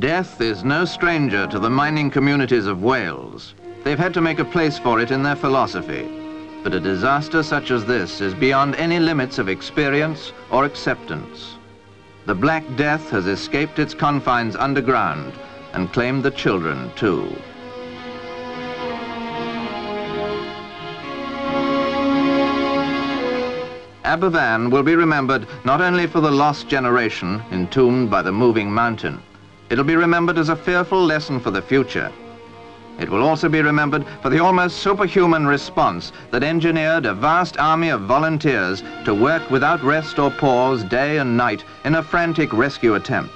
Death is no stranger to the mining communities of Wales. They've had to make a place for it in their philosophy. But a disaster such as this is beyond any limits of experience or acceptance. The Black Death has escaped its confines underground and claimed the children too. Aberfan will be remembered not only for the lost generation entombed by the moving mountain, it'll be remembered as a fearful lesson for the future. It will also be remembered for the almost superhuman response that engineered a vast army of volunteers to work without rest or pause day and night in a frantic rescue attempt.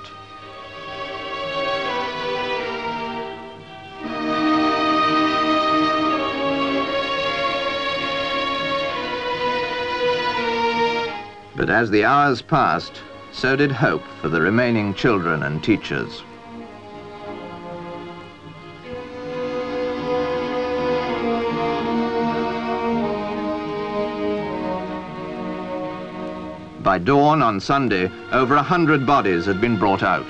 But as the hours passed, so did hope for the remaining children and teachers. By dawn on Sunday, over a hundred bodies had been brought out.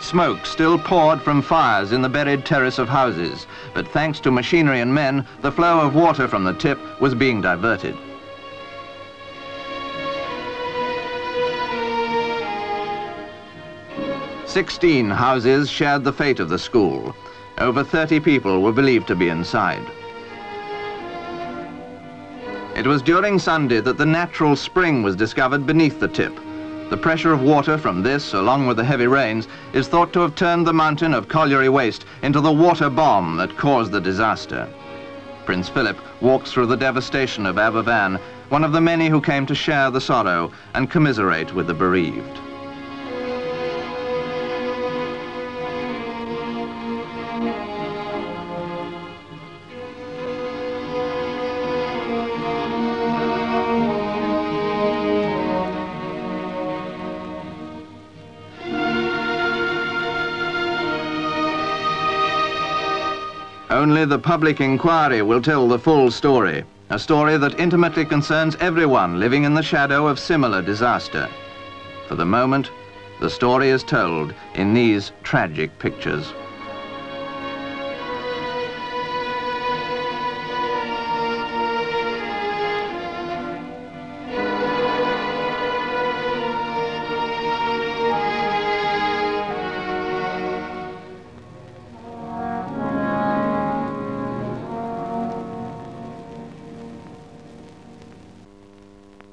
Smoke still poured from fires in the buried terrace of houses, but thanks to machinery and men, the flow of water from the tip was being diverted. 16 houses shared the fate of the school. Over 30 people were believed to be inside. It was during Sunday that the natural spring was discovered beneath the tip. The pressure of water from this, along with the heavy rains, is thought to have turned the mountain of colliery waste into the water bomb that caused the disaster. Prince Philip walks through the devastation of Aberfan, one of the many who came to share the sorrow and commiserate with the bereaved. Only the public inquiry will tell the full story, a story that intimately concerns everyone living in the shadow of similar disaster. For the moment, the story is told in these tragic pictures.